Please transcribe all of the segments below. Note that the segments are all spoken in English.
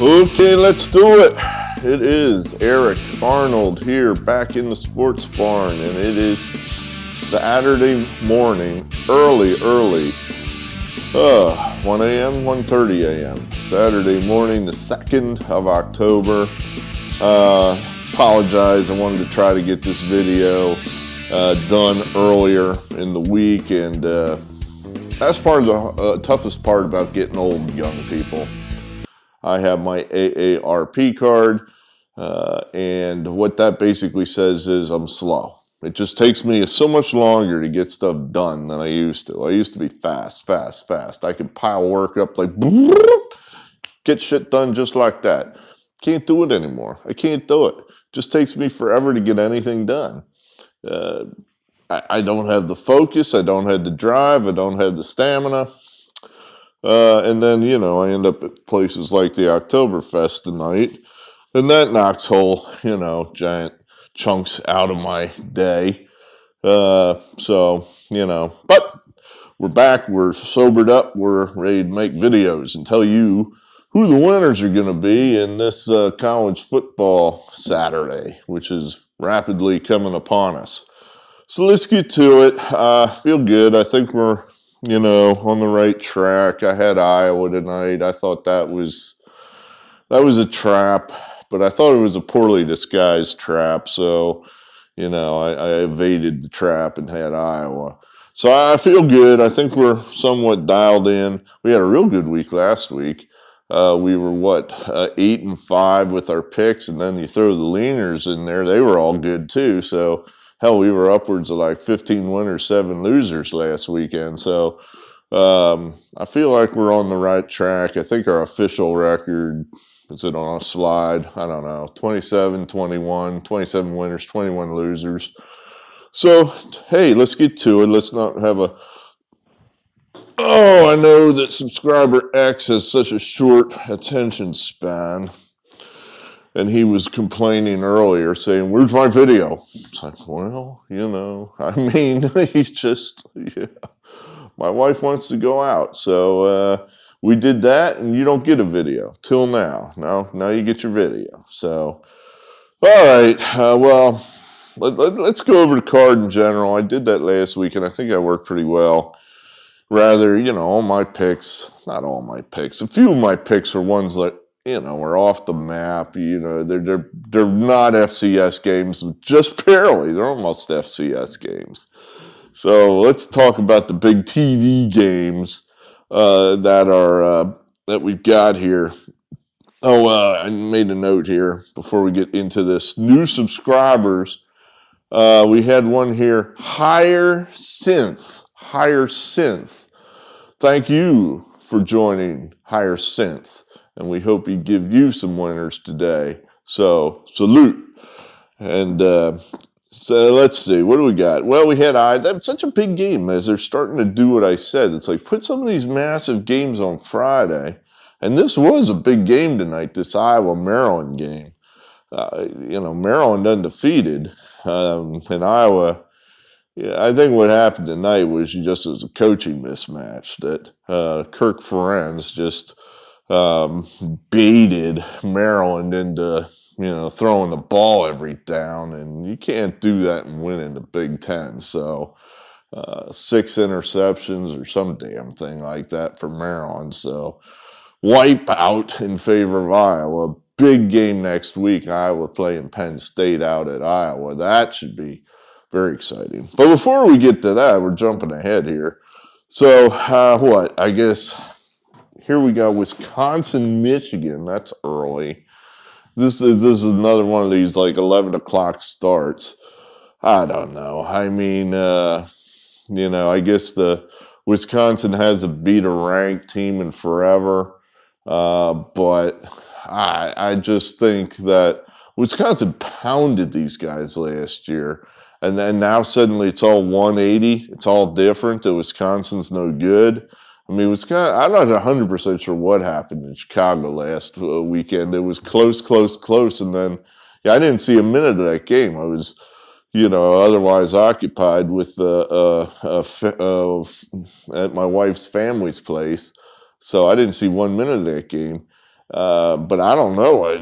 Okay, let's do it. It is Eric Arnold here back in the sports barn, and it is Saturday morning, early, early. Uh, 1 a.m., 1.30 a.m. Saturday morning, the 2nd of October. Uh, apologize, I wanted to try to get this video uh, done earlier in the week, and uh, that's part of the uh, toughest part about getting old young people. I have my AARP card, uh, and what that basically says is I'm slow. It just takes me so much longer to get stuff done than I used to. I used to be fast, fast, fast. I could pile work up like get shit done just like that. Can't do it anymore. I can't do it. Just takes me forever to get anything done. Uh, I, I don't have the focus. I don't have the drive. I don't have the stamina. Uh, and then, you know, I end up at places like the Oktoberfest tonight, and that knocks whole, you know, giant chunks out of my day. Uh, so, you know, but we're back, we're sobered up, we're ready to make videos and tell you who the winners are going to be in this uh, college football Saturday, which is rapidly coming upon us. So let's get to it. I feel good. I think we're you know, on the right track. I had Iowa tonight. I thought that was that was a trap, but I thought it was a poorly disguised trap. So, you know, I, I evaded the trap and had Iowa. So I feel good. I think we're somewhat dialed in. We had a real good week last week. Uh, we were what uh, eight and five with our picks, and then you throw the leaners in there; they were all good too. So hell, we were upwards of like 15 winners, seven losers last weekend. So um, I feel like we're on the right track. I think our official record is it on a slide? I don't know. 27, 21, 27 winners, 21 losers. So, hey, let's get to it. Let's not have a Oh, I know that subscriber X has such a short attention span and he was complaining earlier saying where's my video? It's like well you know i mean he's just yeah my wife wants to go out so uh, we did that and you don't get a video till now. Now now you get your video. So all right uh, well let, us let, go over the card in general. I did that last week and i think i worked pretty well. Rather you know all my picks not all my picks a few of my picks are ones that you know, we're off the map. You know, they're they're they're not FCS games, just barely. They're almost FCS games. So let's talk about the big TV games uh, that are uh, that we've got here. Oh, uh, I made a note here before we get into this. New subscribers. Uh, we had one here. Higher synth. Higher synth. Thank you for joining Higher Synth and we hope he give you some winners today. So salute. And uh, so let's see, what do we got? Well, we had I. That's such a big game as they're starting to do what I said. It's like put some of these massive games on Friday, and this was a big game tonight. This Iowa Maryland game. Uh, you know, Maryland undefeated, um, and Iowa. Yeah, I think what happened tonight was just as a coaching mismatch that uh, Kirk Ferentz just um, baited Maryland into you know throwing the ball every down, and you can't do that and win in the Big Ten. So uh, six interceptions or some damn thing like that for Maryland. So wipe out in favor of Iowa. Big game next week. Iowa playing Penn State out at Iowa. That should be very exciting. But before we get to that, we're jumping ahead here. So uh, what? I guess here we go, Wisconsin, Michigan. That's early. This is this is another one of these like eleven o'clock starts. I don't know. I mean, uh, you know, I guess the Wisconsin hasn't beat a ranked team in forever, uh, but I I just think that Wisconsin pounded these guys last year, and then now suddenly it's all 180. It's all different. That Wisconsin's no good. I mean, it was kind of, I'm not 100 percent sure what happened in Chicago last uh, weekend. It was close, close, close, and then yeah, I didn't see a minute of that game. I was, you know, otherwise occupied with uh, uh, uh, at my wife's family's place, so I didn't see one minute of that game. Uh, but I don't know.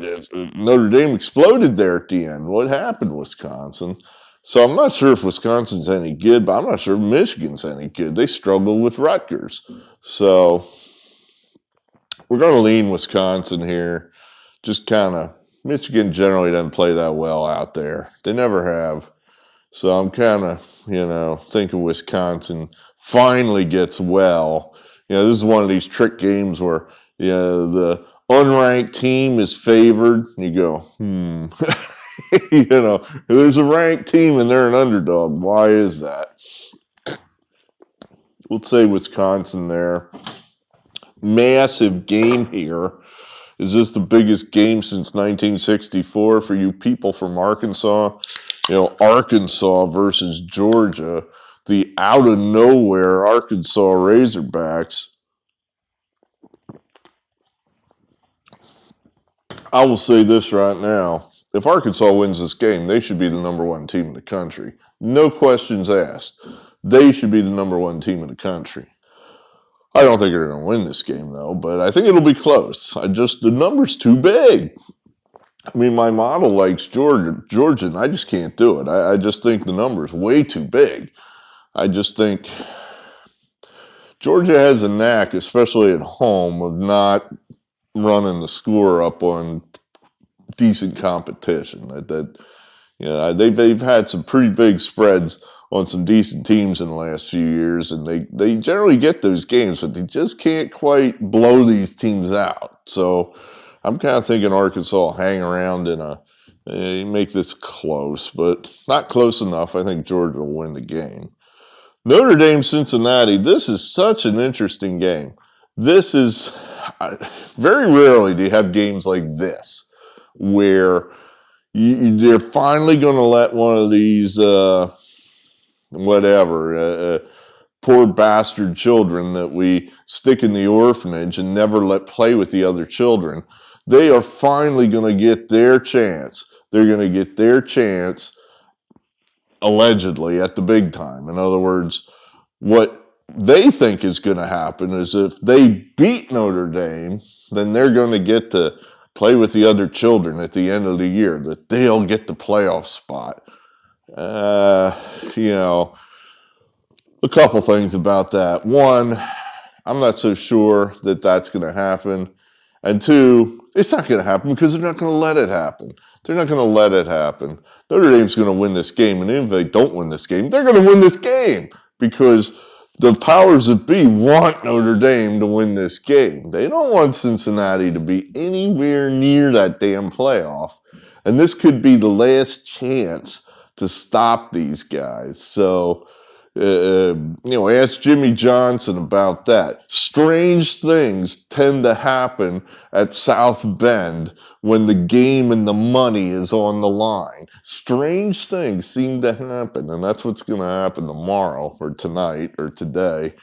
Notre Dame exploded there at the end. What happened, Wisconsin? So I'm not sure if Wisconsin's any good, but I'm not sure if Michigan's any good. They struggle with Rutgers. So we're going to lean Wisconsin here. Just kind of, Michigan generally doesn't play that well out there. They never have. So I'm kind of, you know, thinking Wisconsin finally gets well. You know, this is one of these trick games where, you know, the unranked team is favored. You go, hmm. you know, there's a ranked team and they're an underdog. Why is that? We'll say Wisconsin there. Massive game here. Is this the biggest game since 1964 for you people from Arkansas? You know, Arkansas versus Georgia, the out of nowhere Arkansas Razorbacks. I will say this right now if Arkansas wins this game, they should be the number one team in the country. No questions asked. They should be the number one team in the country. I don't think they're going to win this game though, but I think it'll be close. I just the number's too big. I mean, my model likes Georgia, Georgia, and I just can't do it. I, I just think the number is way too big. I just think Georgia has a knack, especially at home, of not running the score up on decent competition. That, that you know, they've they've had some pretty big spreads on some decent teams in the last few years, and they they generally get those games, but they just can't quite blow these teams out. So I'm kind of thinking Arkansas will hang around in a uh, make this close, but not close enough. I think Georgia will win the game. Notre Dame Cincinnati. This is such an interesting game. This is very rarely do you have games like this where you, they're finally going to let one of these, uh, whatever, uh, uh, poor bastard children that we stick in the orphanage and never let play with the other children, they are finally going to get their chance. They're going to get their chance allegedly at the big time. In other words, what they think is going to happen is if they beat Notre Dame, then they're going to get to play with the other children at the end of the year, that they'll get the playoff spot. Uh, you know, a couple things about that. One, I'm not so sure that that's going to happen. And two, it's not going to happen because they're not going to let it happen. They're not going to let it happen. Notre Dame's going to win this game. And if they don't win this game, they're going to win this game because the powers that be want Notre Dame to win this game. They don't want Cincinnati to be anywhere near that damn playoff. And this could be the last chance to stop these guys. So, uh, you know, ask Jimmy Johnson about that. Strange things tend to happen at South Bend when the game and the money is on the line. Strange things seem to happen, and that's what's going to happen tomorrow or tonight or today.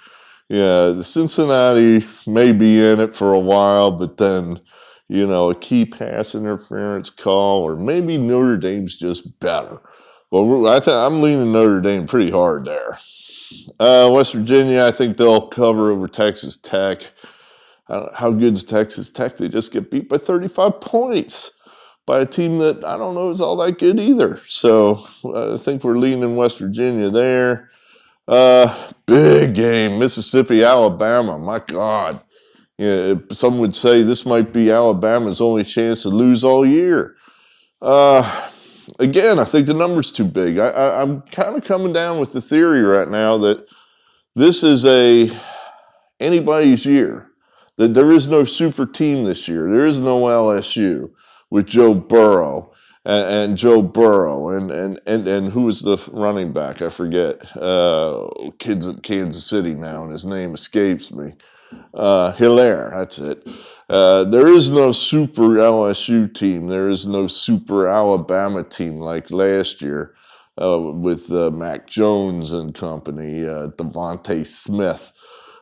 Yeah, Cincinnati may be in it for a while, but then, you know, a key pass interference call, or maybe Notre Dame's just better. Well, I think I'm leaning Notre Dame pretty hard there. Uh, West Virginia, I think they'll cover over Texas Tech. How good's Texas Tech? They just get beat by 35 points by a team that I don't know is all that good either. So I think we're leaning West Virginia there. Uh, big game, Mississippi, Alabama. My God. Yeah, some would say this might be Alabama's only chance to lose all year. Uh, again, I think the number's too big. I, I, I'm kind of coming down with the theory right now that this is a anybody's year. That there is no super team this year. There is no LSU with Joe Burrow and, and Joe Burrow and, and and and who was the running back? I forget. Uh, kids at Kansas City now, and his name escapes me. Uh, Helaire, that's it. Uh, there is no super LSU team. There is no super Alabama team like last year uh, with uh, Mac Jones and company, uh, DeVonta Smith.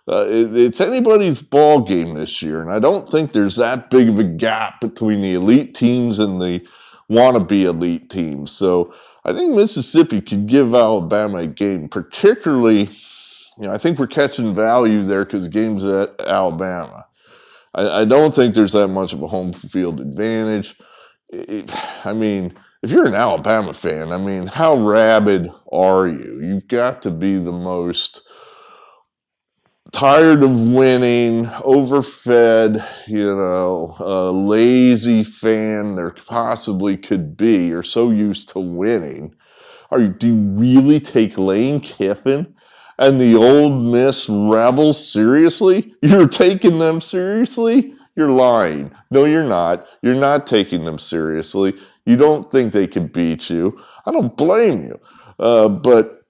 Uh, it, it's anybody's ball game this year, and I don't think there's that big of a gap between the elite teams and the wannabe elite teams. So I think Mississippi could give Alabama a game, particularly. You know, I think we're catching value there because games at Alabama. I, I don't think there's that much of a home field advantage. It, I mean, if you're an Alabama fan, I mean, how rabid are you? You've got to be the most tired of winning, overfed, you know, lazy fan there possibly could be. You're so used to winning. Are you, do you really take Lane Kiffin and the Ole Miss Rebels seriously? You're taking them seriously? You're lying. No, you're not. You're not taking them seriously. You don't think they can beat you. I don't blame you. Uh, but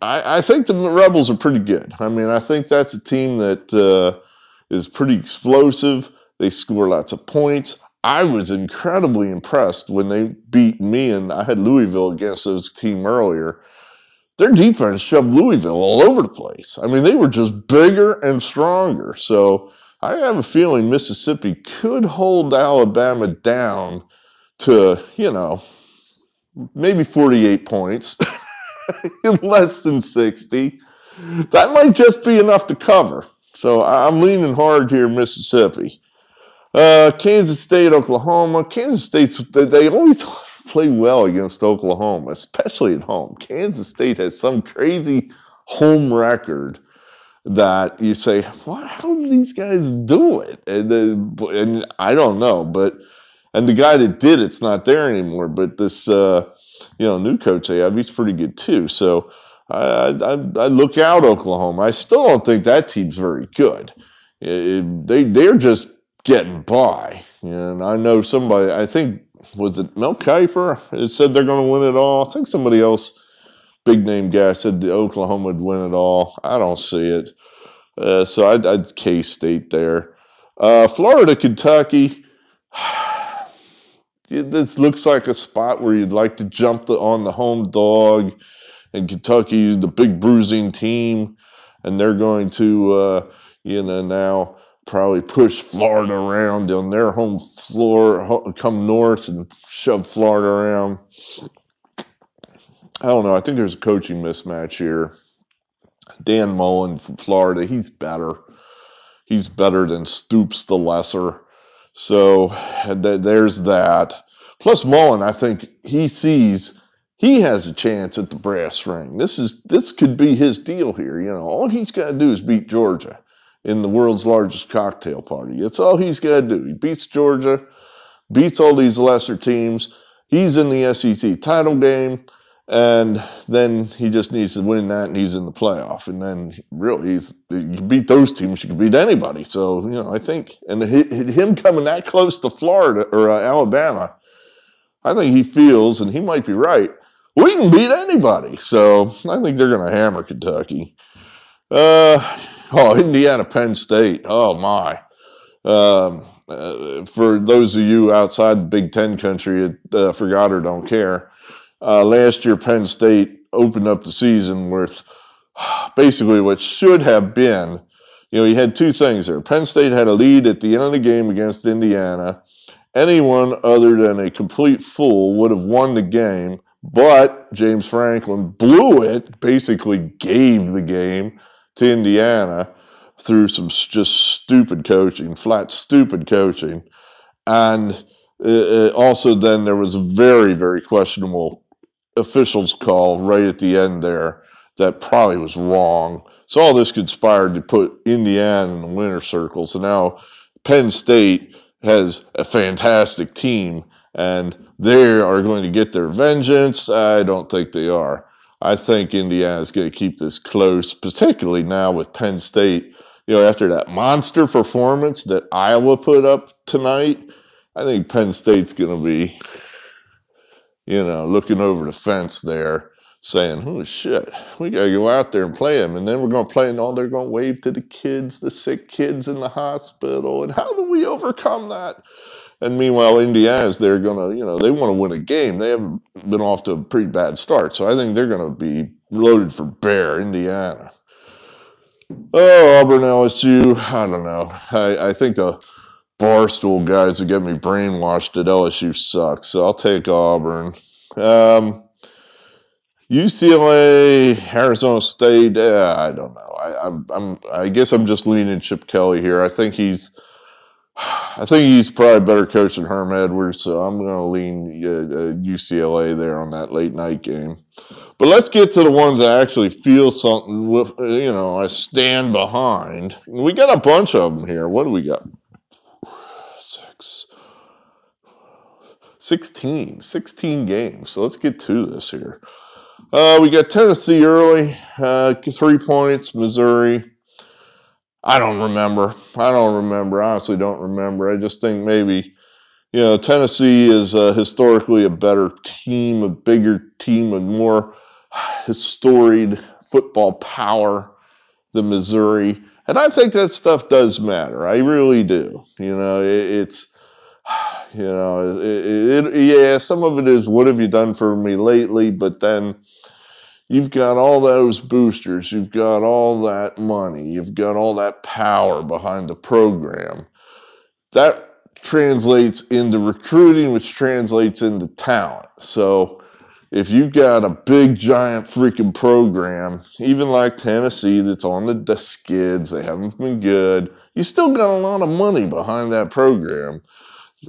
I, I, think the Rebels are pretty good. I mean, I think that's a team that uh, is pretty explosive. They score lots of points. I was incredibly impressed when they beat me, and I had Louisville against those team earlier. Their defense shoved Louisville all over the place. I mean, they were just bigger and stronger. So I have a feeling Mississippi could hold Alabama down to, you know, maybe 48 points. in less than 60. That might just be enough to cover. So I'm leaning hard here, Mississippi. Uh, Kansas State, Oklahoma. Kansas State, they always play well against Oklahoma, especially at home. Kansas State has some crazy home record that you say, "What? How do these guys do it?" And, and I don't know, but and the guy that did it's not there anymore. But this uh, you know, new coach he's pretty good too. So I, I, I, look out Oklahoma. I still don't think that team's very good. It, they they're just getting by. And I know somebody. I think was it Mel Kiper it said they're going to win it all. I think somebody else, big name guy, said the Oklahoma would win it all. I don't see it. Uh, so I'd, I'd K State there. Uh, Florida, Kentucky this looks like a spot where you'd like to jump the, on the home dog. And Kentucky's the big bruising team, and they're going to, uh, you know, now probably push Florida around on their home floor, come north and shove Florida around. I don't know. I think there's a coaching mismatch here. Dan Mullen from Florida, he's better. He's better than Stoops the lesser. So th- there's that. Plus Mullen, I think he sees he has a chance at the brass ring. This is this could be his deal here. You know, all he's got to do is beat Georgia in the world's largest cocktail party. That's all he's got to do. He beats Georgia, beats all these lesser teams. He's in the SEC title game. And then he just needs to win that, and he's in the playoff. And then really, he's you beat those teams, you can beat anybody. So you know, I think, and him coming that close to Florida or uh, Alabama, I think he feels, and he might be right. We can beat anybody. So I think they're going to hammer Kentucky. Uh, oh, Indiana, Penn State. Oh my. Um, uh, for those of you outside the Big Ten country, uh, forgot or don't care. Uh, last year, Penn State opened up the season with basically what should have been. You know, you had two things there. Penn State had a lead at the end of the game against Indiana. Anyone other than a complete fool would have won the game, but James Franklin blew it, basically gave the game to Indiana through some just stupid coaching, flat stupid coaching. And uh, uh, also, then there was a very, very questionable officials call right at the end there that probably was wrong. So all this conspired to put Indiana in the winner circle. So now Penn State has a fantastic team and they are going to get their vengeance. I don't think they are. I think Indiana is going to keep this close, particularly now with Penn State. You know, after that monster performance that Iowa put up tonight, I think Penn State's going to be you know, looking over the fence there, saying, "Oh shit, we gotta go out there and play them." And then we're gonna play, and all they're gonna wave to the kids, the sick kids in the hospital. And how do we overcome that? And meanwhile, Indiana's they're gonna, you know, they want to win a game. They haven't been off to a pretty bad start, so I think they're gonna be loaded for bear. Indiana. Oh, Auburn LSU. I don't know. I, I think the barstool guys that get me brainwashed at LSU sucks. So I'll take Auburn. Um, UCLA, Arizona State. I don't know. I, I'm, I'm, I guess I'm just leaning Chip Kelly here. I think he's I think he's probably a better coach than Herm Edwards, so I'm going to lean uh, uh, UCLA there on that late night game. But let's get to the ones that actually feel something with, you know, I stand behind. We got a bunch of them here. What do we got? Six. 16. 16 games. So let's get to this here. Uh, we got Tennessee early, uh, three points, Missouri. I don't remember. I don't remember. I honestly don't remember. I just think maybe, you know, Tennessee is uh, historically a better team, a bigger team, a more historied football power than Missouri. And I think that stuff does matter. I really do. You know, it, it's, you know, it, it, yeah, some of it is what have you done for me lately? But then you've got all those boosters, you've got all that money, you've got all that power behind the program. That translates into recruiting, which translates into talent. So if you've got a big, giant freaking program, even like Tennessee, that's on the skids, they haven't been good, you still got a lot of money behind that program.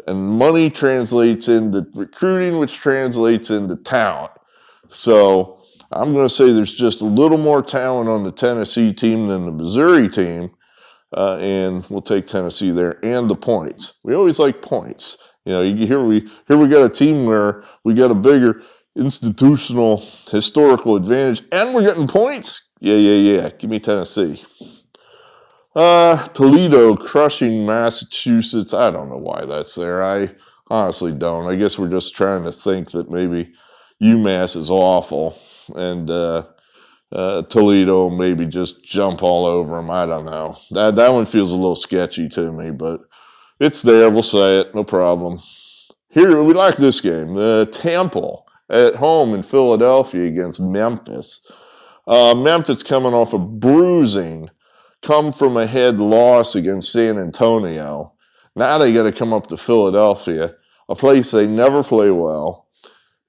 And money translates into recruiting, which translates into talent. So I'm going to say there's just a little more talent on the Tennessee team than the Missouri team. Uh, and we'll take Tennessee there and the points. We always like points. You know, here we here we got a team where we got a bigger institutional historical advantage, and we're getting points. Yeah, yeah, yeah. Give me Tennessee. Uh, Toledo crushing Massachusetts. I don't know why that's there. I honestly don't. I guess we're just trying to think that maybe UMass is awful and uh, uh, Toledo maybe just jump all over them. I don't know. That that one feels a little sketchy to me, but it's there. We'll say it. No problem. Here we like this game. Uh, Temple at home in Philadelphia against Memphis. Uh, Memphis coming off a bruising, come from a head loss against San Antonio. Now they got to come up to Philadelphia, a place they never play well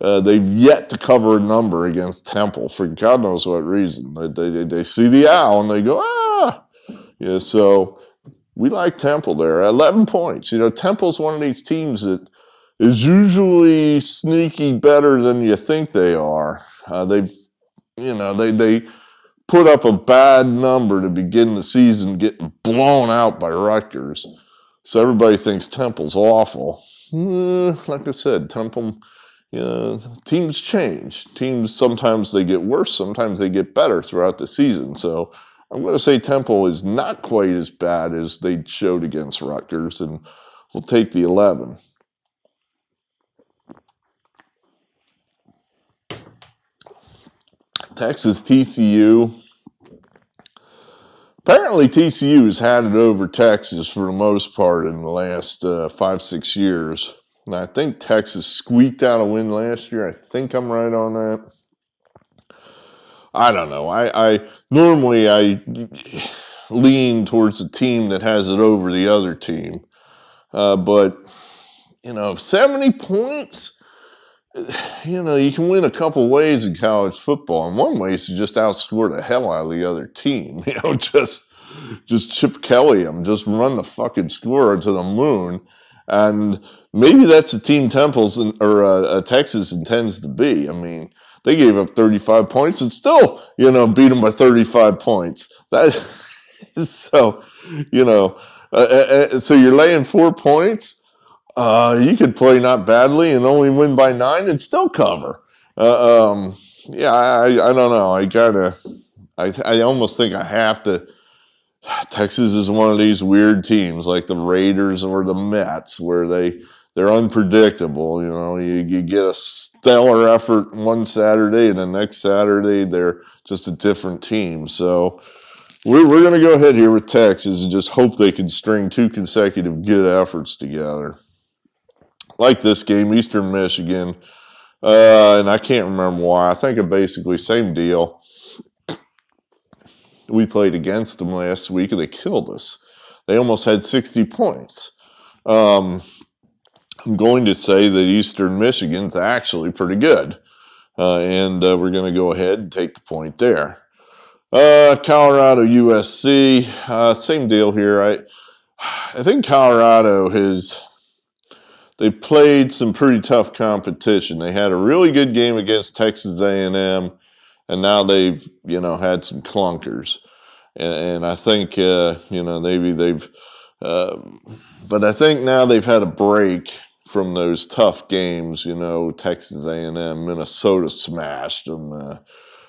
uh, they've yet to cover a number against Temple for God knows what reason. They, they, they see the owl and they go, ah. Yeah, so we like Temple there. 11 points. You know, Temple's one of these teams that is usually sneaky better than you think they are. Uh, they've, you know, they, they put up a bad number to begin the season, getting blown out by Rutgers. So everybody thinks Temple's awful. Mm, like I said, Temple you know, teams change. Teams sometimes they get worse, sometimes they get better throughout the season. So I'm going to say Temple is not quite as bad as they showed against Rutgers, and we'll take the 11. Texas TCU. Apparently, TCU has had it over Texas for the most part in the last uh, five, six years. I think Texas squeaked out a win last year. I think I'm right on that. I don't know. I, I normally I lean towards the team that has it over the other team, uh, but you know, 70 points. You know, you can win a couple ways in college football, and one way is to just outscore the hell out of the other team. You know, just just Chip Kelly them, just run the fucking score to the moon, and maybe that's a team Temple's in, or uh, uh, Texas intends to be. I mean, they gave up 35 points and still, you know, beat them by 35 points. That so, you know, uh, uh, uh, so you're laying four points. Uh, you could play not badly and only win by nine and still cover. Um, yeah, I, I don't know. I gotta. I I almost think I have to Texas is one of these weird teams like the Raiders or the Mets where they they're unpredictable. You know, you, you get a stellar effort one Saturday, and the next Saturday they're just a different team. So we're, we're going to go ahead here with Texas and just hope they can string two consecutive good efforts together. Like this game, Eastern Michigan, uh, and I can't remember why. I think it basically same deal. We played against them last week, and they killed us. They almost had 60 points. Um, I'm going to say that Eastern Michigan's actually pretty good. Uh, and uh, we're going to go ahead and take the point there. Uh, Colorado USC, uh, same deal here. I I think Colorado has they played some pretty tough competition. They had a really good game against Texas A&M, and now they've you know had some clunkers, and, and I think uh, you know maybe they've, uh, but I think now they've had a break from those tough games. You know, Texas A&M, Minnesota smashed them. Uh,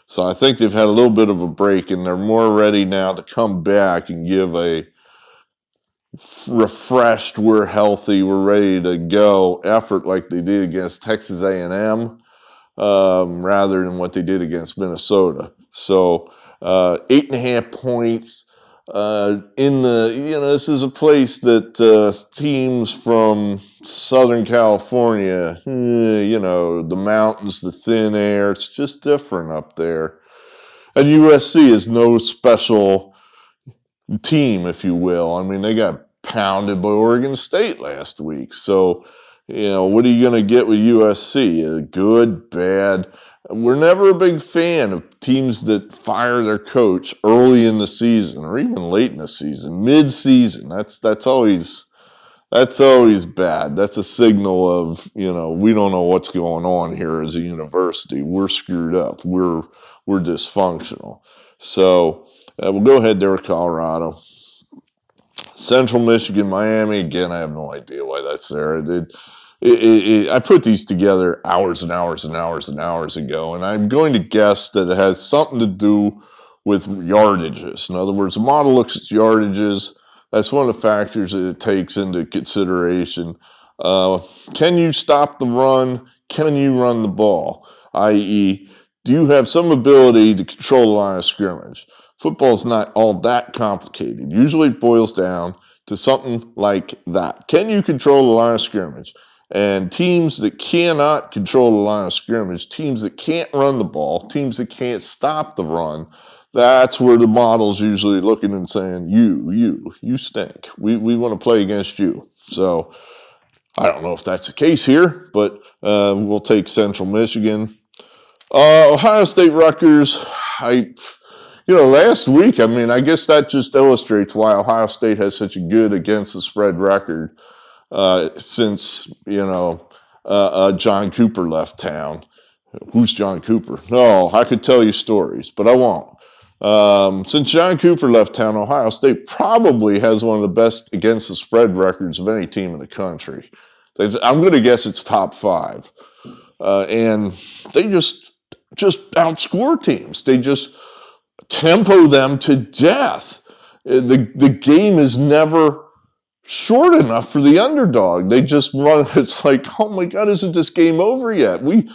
so I think they've had a little bit of a break, and they're more ready now to come back and give a refreshed, we're healthy, we're ready to go effort like they did against Texas A&M, um, rather than what they did against Minnesota. So uh, eight and a half points uh, in the you know this is a place that uh, teams from Southern California, eh, you know the mountains, the thin air, it's just different up there. And USC is no special team, if you will. I mean, they got pounded by Oregon State last week. So, you know, what are you going to get with USC? Good, bad. We're never a big fan of teams that fire their coach early in the season or even late in the season, mid-season. That's that's always that's always bad. That's a signal of, you know, we don't know what's going on here as a university. We're screwed up. We're we're dysfunctional. So, uh, we'll go ahead there with Colorado. Central Michigan, Miami. Again, I have no idea why that's there. It, it, it, I put these together hours and hours and hours and hours ago, and I'm going to guess that it has something to do with yardages. In other words, the model looks at yardages. That's one of the factors that it takes into consideration. Uh, can you stop the run? Can you run the ball? I.e., do you have some ability to control the line of scrimmage? Football's not all that complicated. Usually it boils down to something like that. Can you control the line of scrimmage? And teams that cannot control the line of scrimmage, teams that can't run the ball, teams that can't stop the run, that's where the model's usually looking and saying, you, you, you stink. We, we want to play against you. So I don't know if that's the case here, but uh, we'll take Central Michigan. Uh, Ohio State Rutgers, I you know, last week, I mean, I guess that just illustrates why Ohio State has such a good against the spread record uh, since, you know, uh, uh, John Cooper left town. Who's John Cooper? No, I could tell you stories, but I won't. Um, since John Cooper left town, Ohio State probably has one of the best against the spread records of any team in the country. I'm going to guess it's top five. Uh, and they just just outscore teams. They just tempo them to death. Uh, the, the game is never short enough for the underdog. They just run, it's like, oh my God, isn't this game over yet? We,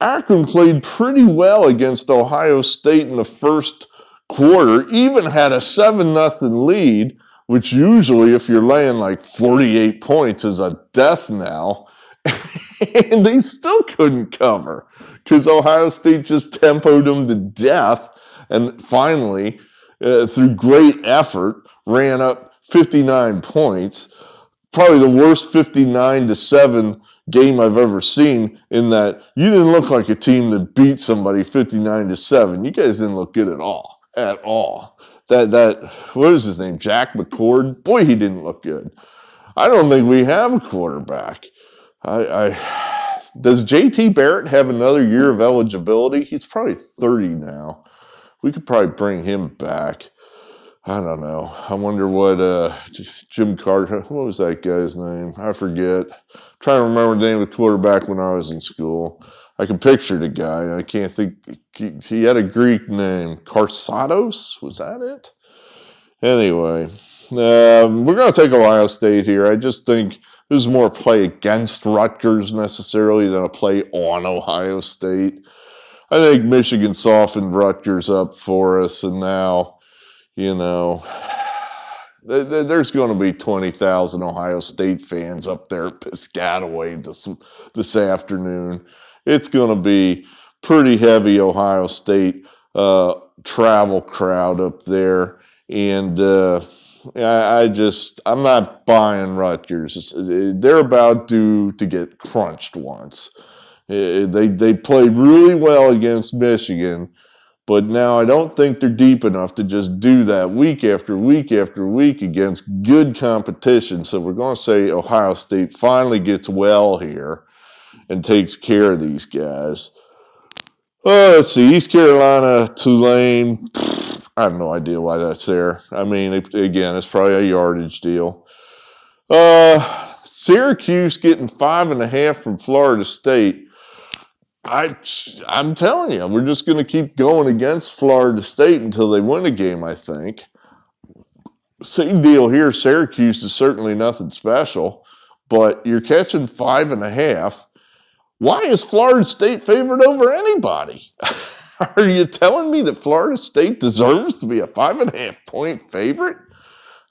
Akron played pretty well against Ohio State in the first quarter, even had a 7 nothing lead, which usually, if you're laying like 48 points, is a death knell. and they still couldn't cover because Ohio State just tempoed them to death and finally, uh, through great effort, ran up 59 points. Probably the worst 59 to 7 game I've ever seen in that you didn't look like a team that beat somebody 59 to 7. You guys didn't look good at all. At all. That that what is his name? Jack McCord? Boy, he didn't look good. I don't think we have a quarterback. I, I does JT Barrett have another year of eligibility? He's probably 30 now we could probably bring him back. I don't know. I wonder what uh, Jim Carter, what was that guy's name? I forget. I'm trying to remember the name of the quarterback when I was in school. I can picture the guy. I can't think. He, had a Greek name. Karsatos? Was that it? Anyway, um, we're going to take Ohio State here. I just think this is more play against Rutgers necessarily than a play on Ohio State. I think Michigan softened Rutgers up for us, and now, you know, there's going to be 20,000 Ohio State fans up there at Piscataway this, this afternoon. It's going to be pretty heavy Ohio State uh, travel crowd up there. And uh, I, I, just, I'm not buying Rutgers. They're about due to get crunched once. Uh, they they played really well against Michigan, But now I don't think they're deep enough to just do that week after week after week against good competition. So we're going to say Ohio State finally gets well here and takes care of these guys. Oh, let's see. East Carolina, Tulane. I have no idea why that's there. I mean, it, again, it's probably a yardage deal. Uh, Syracuse getting five and a half from Florida State. I, I'm telling you, we're just going to keep going against Florida State until they win a game. I think. Same deal here. Syracuse is certainly nothing special, but you're catching five and a half. Why is Florida State favored over anybody? Are you telling me that Florida State deserves to be a five and a half point favorite?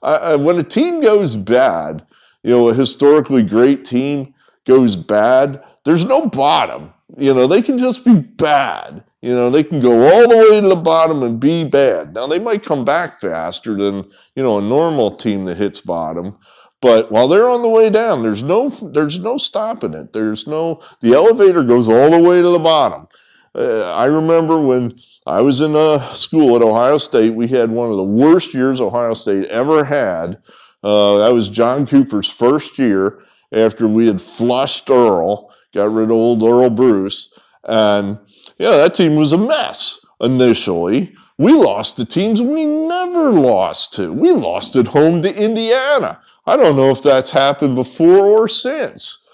Uh, when a team goes bad, you know, a historically great team goes bad, there's no bottom. You know, they can just be bad. You know, they can go all the way to the bottom and be bad. Now, they might come back faster than, you know, a normal team that hits bottom. But while they're on the way down, there's no there's no stopping it. There's no the elevator goes all the way to the bottom. Uh, I remember when I was in a school at Ohio State, we had one of the worst years Ohio State ever had. Uh, that was John Cooper's first year after we had flushed Earle, got rid of old Earle Bruce, and yeah, that team was a mess initially. We lost to teams we never lost to. We lost at home to Indiana. I don't know if that's happened before or since,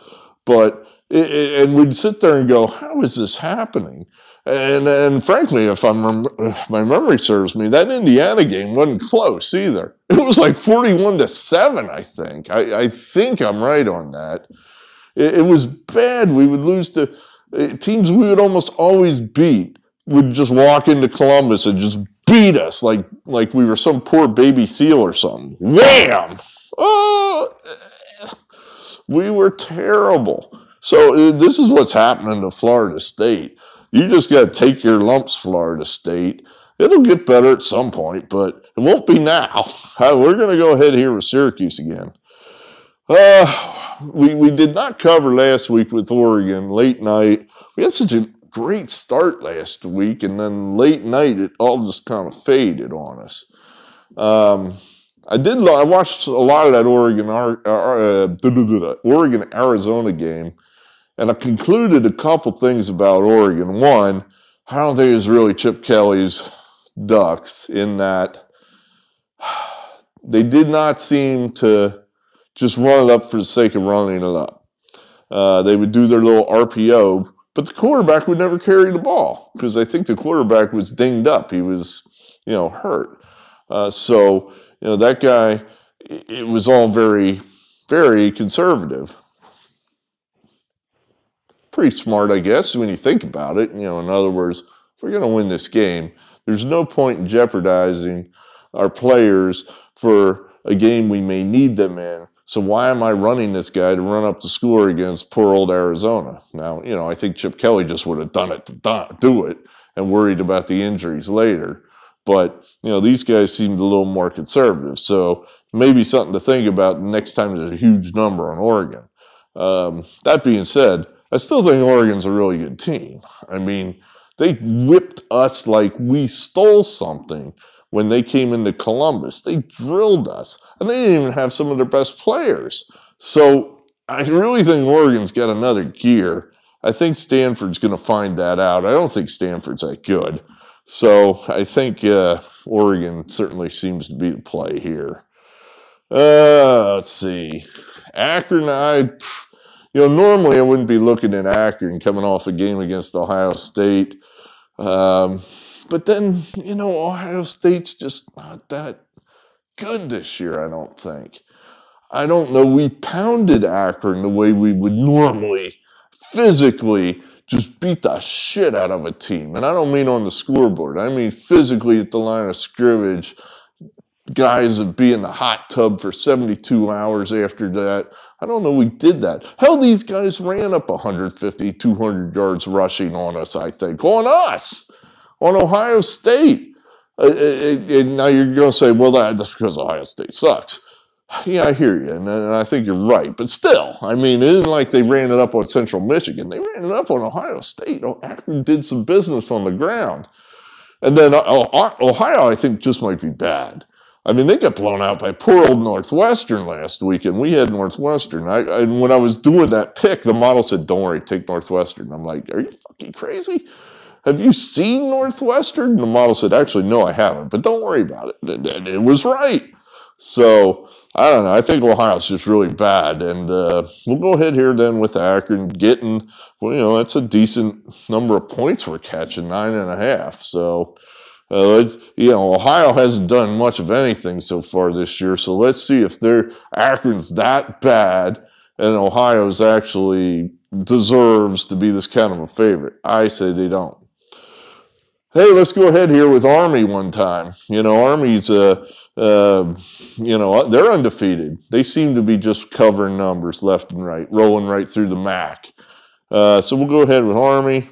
but and we'd sit there and go, "How is this happening?" And and frankly, if I'm my memory serves me, that Indiana game wasn't close either. It was like forty-one to seven, I think. I, I think I'm right on that. It, it was bad. We would lose to uh, teams we would almost always beat. Would just walk into Columbus and just beat us like like we were some poor baby seal or something. Wham! Oh, we were terrible. So uh, this is what's happening to Florida State. You just got to take your lumps, Florida State. It'll get better at some point, but it won't be now. We're going to go ahead here with Syracuse again. Uh, we, we did not cover last week with Oregon, late night. We had such a great start last week, and then late night, it all just kind of faded on us. Um, I did. I watched a lot of that Oregon, uh, Oregon Arizona game, and I concluded a couple things about Oregon. One, I don't think it's really Chip Kelly's Ducks in that they did not seem to just run it up for the sake of running it up. Uh, they would do their little RPO, but the quarterback would never carry the ball because I think the quarterback was dinged up. He was, you know, hurt. Uh, so, you know, that guy, it was all very, very conservative pretty smart, I guess, when you think about it. You know, in other words, if we're going to win this game, there's no point in jeopardizing our players for a game we may need them in. So why am I running this guy to run up the score against poor old Arizona? Now, you know, I think Chip Kelly just would have done it to do it and worried about the injuries later. But, you know, these guys seemed a little more conservative. So maybe something to think about next time there's a huge number on Oregon. Um, that being said, I still think Oregon's a really good team. I mean, they whipped us like we stole something when they came into Columbus. They drilled us, and they didn't even have some of their best players. So I really think Oregon's got another gear. I think Stanford's going to find that out. I don't think Stanford's that good. So I think uh, Oregon certainly seems to be the play here. Uh, let's see. Akron, I. You know, normally I wouldn't be looking at Akron coming off a game against Ohio State. Um, but then, you know, Ohio State's just not that good this year, I don't think. I don't know. We pounded Akron the way we would normally physically just beat the shit out of a team. And I don't mean on the scoreboard, I mean physically at the line of scrimmage. Guys would be in the hot tub for 72 hours after that I don't know we did that. Hell, these guys ran up 150, 200 yards rushing on us, I think. On us! On Ohio State. Uh, uh, uh and now you're going to say, well, that's because Ohio State sucks. Yeah, I hear you, and, and, I think you're right. But still, I mean, it isn't like they ran it up on Central Michigan. They ran it up on Ohio State. Oh, Akron did some business on the ground. And then Ohio, I think, just might be bad. I mean, they got blown out by poor old Northwestern last week, and we had Northwestern. I, I, when I was doing that pick, the model said, "Don't worry, take Northwestern." I'm like, "Are you fucking crazy? Have you seen Northwestern?" And the model said, "Actually, no, I haven't, but don't worry about it." And it was right. So I don't know. I think Ohio's just really bad, and uh, we'll go ahead here then with Akron getting. Well, you know, that's a decent number of points we're catching, nine and a half. So. Uh, you know, Ohio hasn't done much of anything so far this year, so let's see if they're Akron's that bad and Ohio's actually deserves to be this kind of a favorite. I say they don't. Hey, let's go ahead here with Army one time. You know, Army's uh, uh, you know, they're undefeated. They seem to be just covering numbers left and right, rolling right through the MAC. Uh, so we'll go ahead with Army.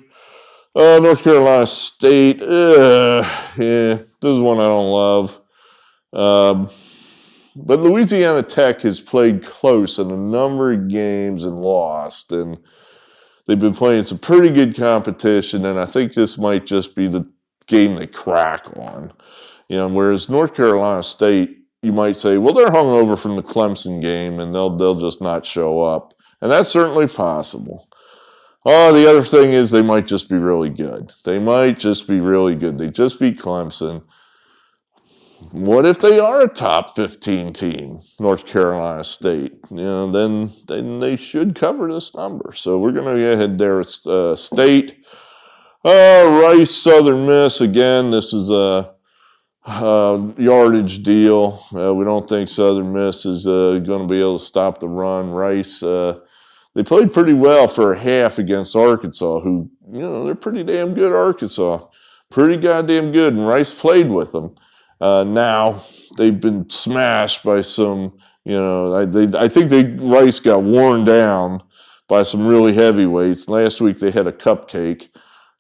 Uh, North Carolina State, uh, yeah, this is one I don't love. Um, but Louisiana Tech has played close in a number of games and lost, and they've been playing some pretty good competition. And I think this might just be the game they crack on. You know, whereas North Carolina State, you might say, well, they're hung over from the Clemson game, and they'll they'll just not show up, and that's certainly possible. Oh, the other thing is they might just be really good. They might just be really good. They just beat Clemson. What if they are a top 15 team, North Carolina State? You know, then then they should cover this number. So we're going to go ahead there. It's uh, State. Uh, Rice, Southern Miss. Again, this is a, a yardage deal. Uh, we don't think Southern Miss is uh, going to be able to stop the run. Rice uh, they played pretty well for a half against Arkansas, who, you know, they're pretty damn good, Arkansas. Pretty goddamn good, and Rice played with them. Uh, now they've been smashed by some, you know, I, they, I think they Rice got worn down by some really heavyweights. Last week they had a cupcake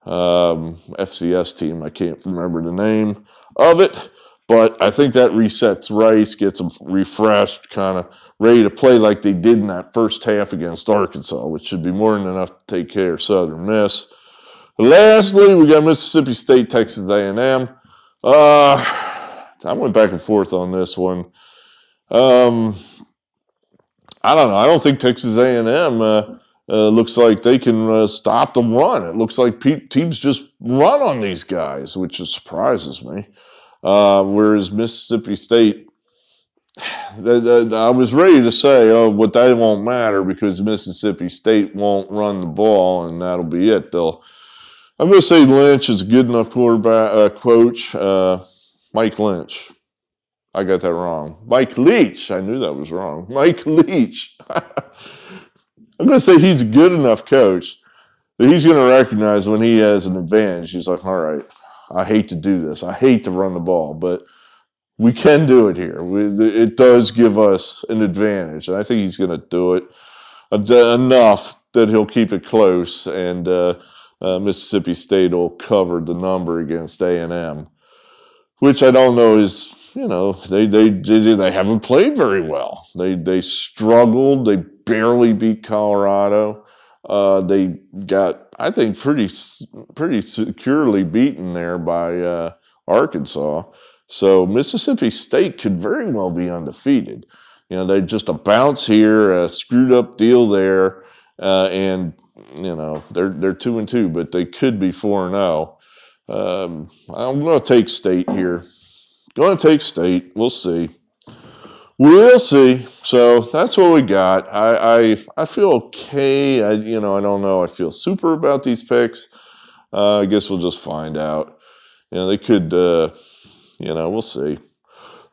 um, FCS team. I can't remember the name of it, but I think that resets Rice, gets them refreshed, kind of ready to play like they did in that first half against Arkansas, which should be more than enough to take care of Southern Miss. Lastly, we got Mississippi State, Texas A&M. Uh, I went back and forth on this one. Um, I don't know. I don't think Texas A&M uh, uh, looks like they can uh, stop the run. It looks like pe- teams just run on these guys, which surprises me. Uh, whereas Mississippi State I was ready to say, oh, but that won't matter because Mississippi State won't run the ball, and that'll be it. They'll. I'm going to say Lynch is a good enough quarterback uh, coach. Uh, Mike Lynch. I got that wrong. Mike Leach. I knew that was wrong. Mike Leach. I'm going to say he's a good enough coach that he's going to recognize when he has an advantage. He's like, all right, I hate to do this. I hate to run the ball, but – we can do it here. We, it does give us an advantage, and I think he's going to do it enough that he'll keep it close, and uh, uh, Mississippi State will cover the number against A and M, which I don't know is you know they they they haven't played very well. They they struggled. They barely beat Colorado. Uh, they got I think pretty pretty securely beaten there by uh, Arkansas. So Mississippi State could very well be undefeated. You know, they just a bounce here, a screwed up deal there, uh, and you know they're they're two and two, but they could be four and zero. Oh. Um, I'm going to take State here. Going to take State. We'll see. We'll see. So that's what we got. I I, I feel okay. I you know I don't know. I feel super about these picks. Uh, I guess we'll just find out. You know they could. Uh, you know, we'll see.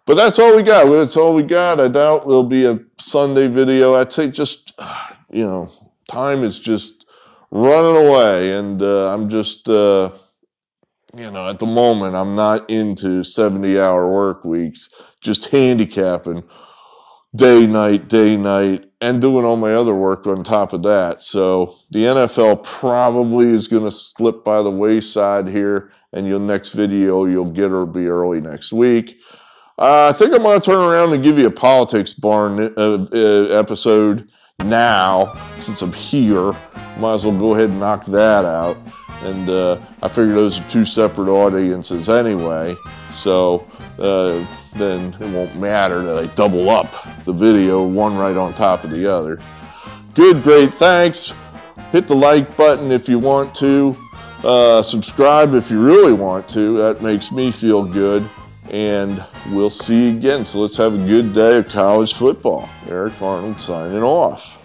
But that's all we got. That's all we got. I doubt there'll be a Sunday video. I'd say just, you know, time is just running away. And uh, I'm just, uh, you know, at the moment, I'm not into 70 hour work weeks, just handicapping day, night, day, night, and doing all my other work on top of that. So the NFL probably is going to slip by the wayside here and your next video you'll get will be early next week. Uh, I think I'm going to turn around and give you a politics barn uh, uh, episode now since I'm here. Might as well go ahead and knock that out. And uh, I figure those are two separate audiences anyway, so uh, then it won't matter that I double up the video, one right on top of the other. Good, great, thanks. Hit the like button if you want to. Uh, subscribe if you really want to. That makes me feel good. And we'll see you again. So let's have a good day of college football. Eric Arnold signing off.